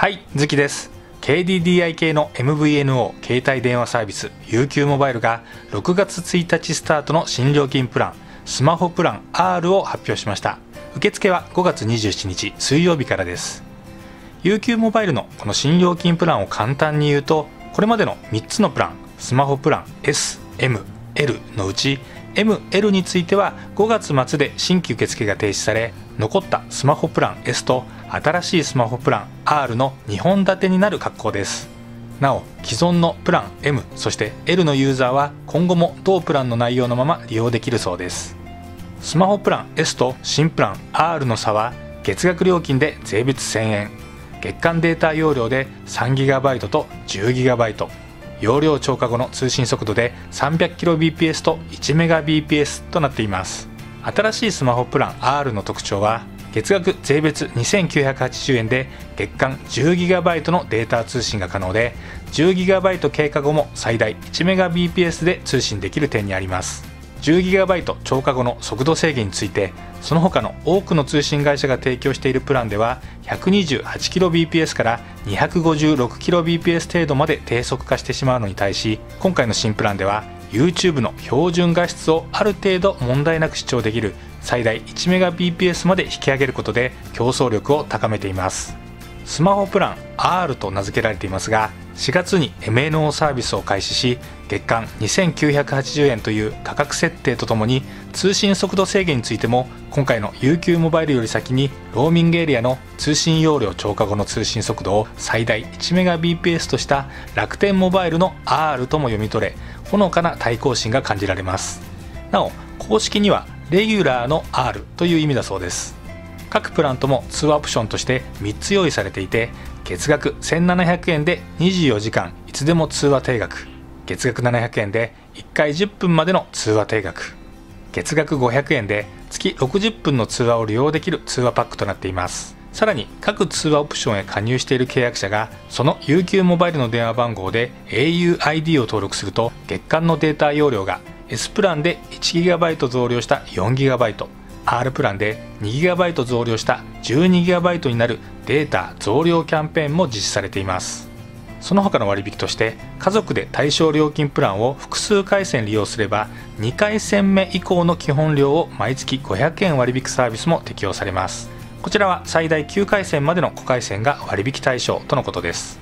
はいズキです。KDDI 系の MVNO 携帯電話サービス UQ モバイルが6月1日スタートの新料金プランスマホプラン R を発表しました。受付は5月27日水曜日からです。UQ モバイルのこの新料金プランを簡単に言うとこれまでの3つのプランスマホプラン SML のうち ML については5月末で新規受付が停止され残ったスマホプラン S と新しいスマホプラン R の2本立てになる格好です。なお既存のプラン M そして L のユーザーは今後も同プランの内容のまま利用できるそうです。スマホプラン S と新プラン R の差は月額料金で税別1000円。月間データ容量で 3GB と 10GB 容量超過後の通信速度で 300kbps と 1Mbps となっています。新しいスマホプラン R の特徴は月額税別2980円で月間 10GB のデータ通信が可能で 10GB 経過後も最大 1Mbps で通信できる点にあります。10GB 超過後の速度制限についてその他の多くの通信会社が提供しているプランでは 128kbps から 256kbps 程度まで低速化してしまうのに対し今回の新プランでは YouTube の標準画質をある程度問題なく視聴できる最大 1Mbps まで引き上げることで競争力を高めています。スマホプラン R と名付けられていますが4月に MNO サービスを開始し月間2980円という価格設定とともに通信速度制限についても今回の UQ モバイルより先にローミングエリアの通信容量超過後の通信速度を最大 1Mbps とした楽天モバイルの R とも読み取れほのかな対抗心が感じられます。なお公式にはレギュラーの R という意味だそうです。各プランとも通話オプションとして3つ用意されていて月額1700円で24時間いつでも通話定額。月額700円で1回10分までの通話定額。月額500円で月60分の通話を利用できる通話パックとなっています。さらに各通話オプションへ加入している契約者がその UQ モバイルの電話番号で auID を登録すると月間のデータ容量が S プランで 1GB 増量した 4GB R プランで 2GB 増量した 12GB になるデータ増量キャンペーンも実施されています。その他の割引として家族で対象料金プランを複数回線利用すれば2回線目以降の基本料を毎月500円割引サービスも適用されます。こちらは最大9回線までの5回線が割引対象とのことです。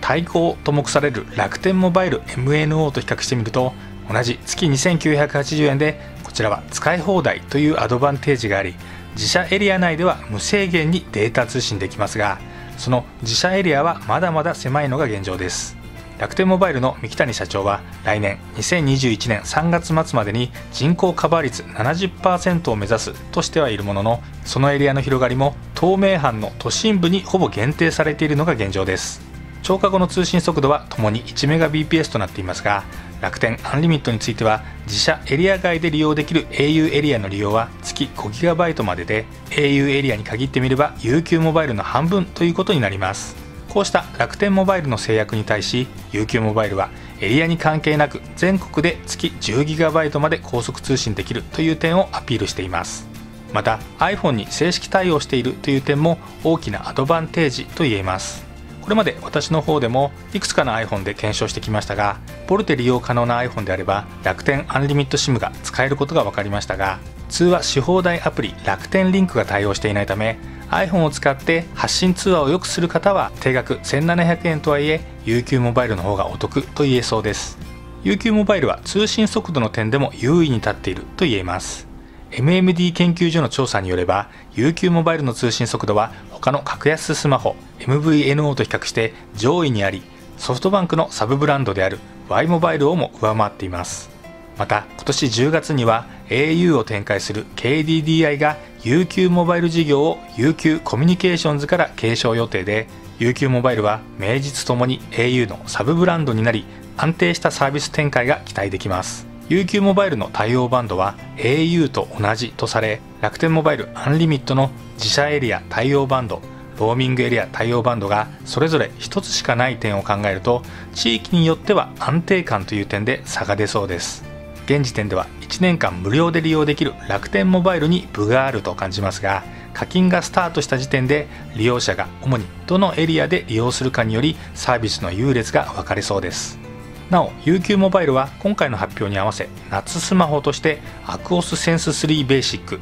対抗と目される楽天モバイル MNO と比較してみると同じ月2980円でこちらは使い放題というアドバンテージがあり自社エリア内では無制限にデータ通信できますがその自社エリアはまだまだ狭いのが現状です。楽天モバイルの三木谷社長は来年2021年3月末までに人口カバー率70%を目指すとしてはいるもののそのエリアの広がりも東名阪の都心部にほぼ限定されているのが現状です。超過後の通信速度はともに 1Mbps となっていますが楽天アンリミットについては自社エリア外で利用できる au エリアの利用は月 5GB までで au エリアに限ってみれば UQ モバイルの半分ということになります。こうした楽天モバイルの制約に対し UQ モバイルはエリアに関係なく全国で月 10GB まで高速通信できるという点をアピールしています。また iPhone に正式対応しているという点も大きなアドバンテージと言えます。これまで私の方でもいくつかの iPhone で検証してきましたがポルテ利用可能な iPhone であれば楽天アンリミット SIM が使えることが分かりましたが通話し放題アプリ楽天リンクが対応していないため iPhone を使って発信通話を良くする方は定額1700円とはいえ UQ モバイルの方がお得と言えそうです。UQ モバイルは通信速度の点でも優位に立っていると言えます。MMD 研究所の調査によれば UQ モバイルの通信速度は他の格安スマホ MVNO と比較して上位にありソフトバンクのサブブランドである Y モバイルをも上回っています。また今年10月には au を展開する KDDI が UQ モバイル事業を UQ コミュニケーションズから継承予定で UQ モバイルは名実ともに au のサブブランドになり安定したサービス展開が期待できます。UQ モバイルの対応バンドは au と同じとされ楽天モバイルアンリミットの自社エリア対応バンドローミングエリア対応バンドがそれぞれ1つしかない点を考えると地域によっては安定感という点で差が出そうです。現時点では1年間無料で利用できる楽天モバイルに分があると感じますが課金がスタートした時点で利用者が主にどのエリアで利用するかによりサービスの優劣が分かれそうです。なお UQ モバイルは今回の発表に合わせ夏スマホとしてアクオスセンス3ベーシック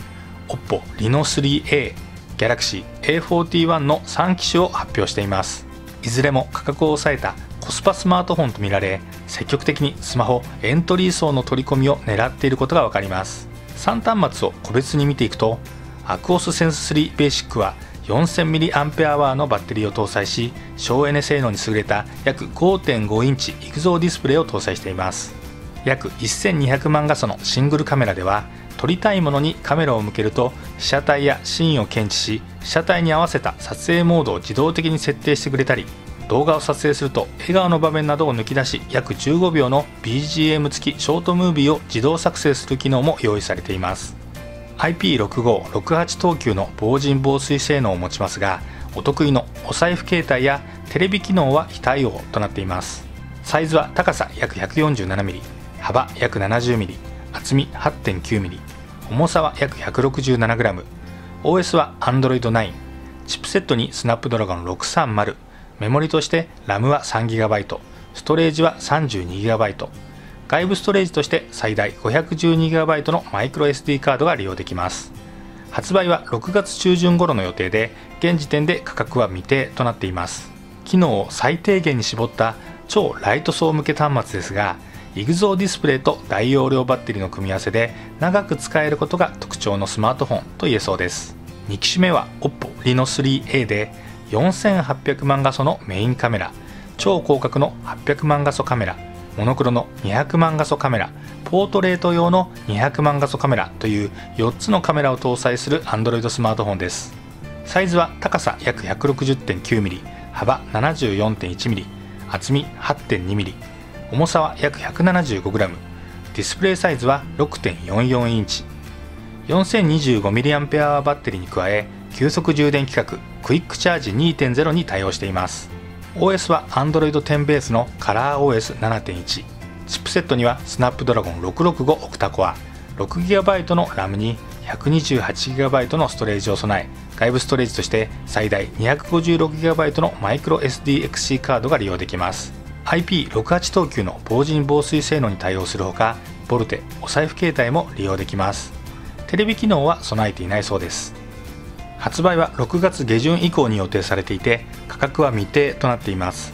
OPPO Reno3A Galaxy A41 の3機種を発表しています。いずれも価格を抑えたコスパスマートフォンとみられ積極的にスマホエントリー層の取り込みを狙っていることが分かります。3端末を個別に見ていくとアクオスセンス3ベーシックは 4000mAh のバッテリーを搭載し省エネ性能に優れた約5.5インチ育像ディスプレイを搭載しています。約1200万画素のシングルカメラでは撮りたいものにカメラを向けると被写体やシーンを検知し被写体に合わせた撮影モードを自動的に設定してくれたり動画を撮影すると笑顔の場面などを抜き出し約15秒の BGM 付きショートムービーを自動作成する機能も用意されています。IP6568 等級の防塵防水性能を持ちますがお得意のお財布携帯やテレビ機能は非対応となっています。サイズは高さ約 147mm 幅約 70mm 厚み 8.9mm 重さは約 167g OS は Android 9チップセットにスナップドラゴン630メモリとして RAM は 3GB ストレージは 32GB 外部ストレージとして最大 512GB のマイクロ SD カードが利用できます。発売は6月中旬頃の予定で現時点で価格は未定となっています。機能を最低限に絞った超ライト層向け端末ですがイグゾーディスプレイと大容量バッテリーの組み合わせで長く使えることが特徴のスマートフォンと言えそうです。2機種目は OPPO Reno3A で4800万画素のメインカメラ超広角の800万画素カメラモノクロの200万画素カメラポートレート用の200万画素カメラという4つのカメラを搭載する Android スマートフォンです。サイズは高さ約 160.9mm 幅 74.1mm 厚み 8.2mm 重さは約 175g ディスプレイサイズは6.44インチ。4025mAh バッテリーに加え急速充電規格クイックチャージ2.0に対応しています。OS は Android 10ベースの ColorOS7.1 チップセットにはスナップドラゴン665オクタコア。6GB の RAM に 128GB のストレージを備え外部ストレージとして最大 256GB のマイクロ SDXC カードが利用できます。IP68 等級の防塵防水性能に対応するほかボルテお財布携帯も利用できます。テレビ機能は備えていないそうです。発売は6月下旬以降に予定されていて価格は未定となっています。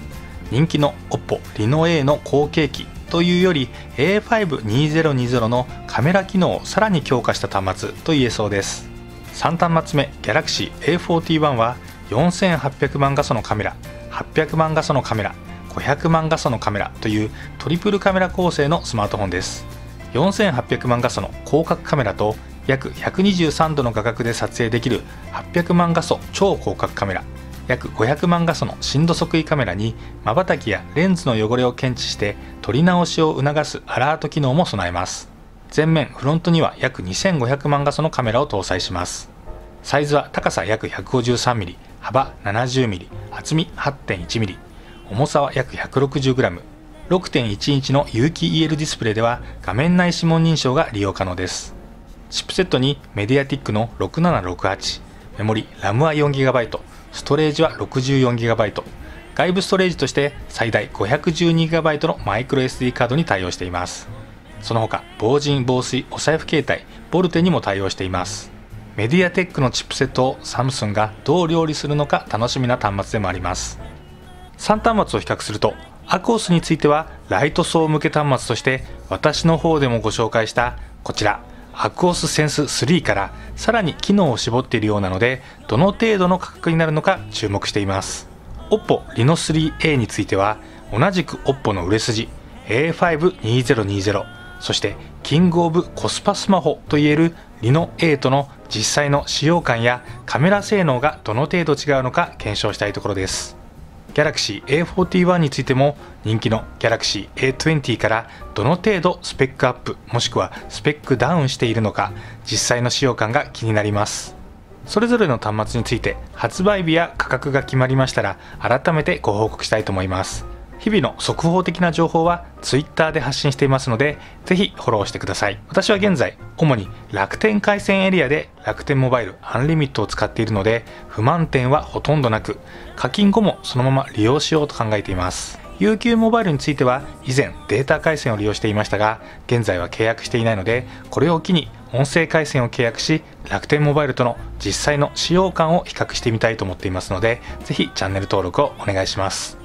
人気の OPPO Reno A の後継機というより A52020 のカメラ機能をさらに強化した端末と言えそうです。3端末目 Galaxy A41 は4800万画素のカメラ800万画素のカメラ500万画素のカメラというトリプルカメラ構成のスマートフォンです。4800万画素の広角カメラと約123度の画角で撮影できる800万画素超広角カメラ約500万画素の深度測位カメラに瞬きやレンズの汚れを検知して撮り直しを促すアラート機能も備えます。前面フロントには約2500万画素のカメラを搭載します。サイズは高さ約 153mm 幅 70mm 厚み 8.1mm 重さは約 160g 6.1インチの有機 EL ディスプレイでは画面内指紋認証が利用可能です。チップセットにメディアティックの6768メモリ RAM は 4GB ストレージは 64GB 外部ストレージとして最大 512GB のマイクロ SD カードに対応しています。その他防塵防水お財布携帯ボルテにも対応しています。メディアテックのチップセットをサムスンがどう料理するのか楽しみな端末でもあります。3端末を比較するとアコースについてはライト層向け端末として私の方でもご紹介したこちら。アクオスセンス3からさらに機能を絞っているようなのでどの程度の価格になるのか注目しています。OPPO Reno3A については同じく OPPO の売れ筋 A52020 そしてキングオブコスパスマホといえる Reno8 の実際の使用感やカメラ性能がどの程度違うのか検証したいところです。Galaxy A41 についても人気の Galaxy A20 からどの程度スペックアップもしくはスペックダウンしているのか実際の使用感が気になります。それぞれの端末について発売日や価格が決まりましたら改めてご報告したいと思います。日々の速報的な情報は Twitter で発信していますのでぜひフォローしてください。私は現在主に楽天回線エリアで楽天モバイルアンリミットを使っているので不満点はほとんどなく課金後もそのまま利用しようと考えています。UQ モバイルについては以前データ回線を利用していましたが現在は契約していないのでこれを機に音声回線を契約し楽天モバイルとの実際の使用感を比較してみたいと思っていますのでぜひチャンネル登録をお願いします。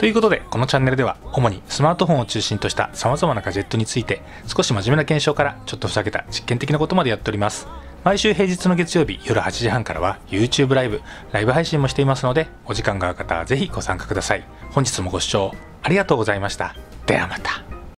ということでこのチャンネルでは主にスマートフォンを中心とした様々なガジェットについて少し真面目な検証からちょっとふざけた実験的なことまでやっております。毎週平日の月曜日夜8時半からは YouTube ライブライブ配信もしていますのでお時間がある方はぜひご参加ください。本日もご視聴ありがとうございました。ではまた。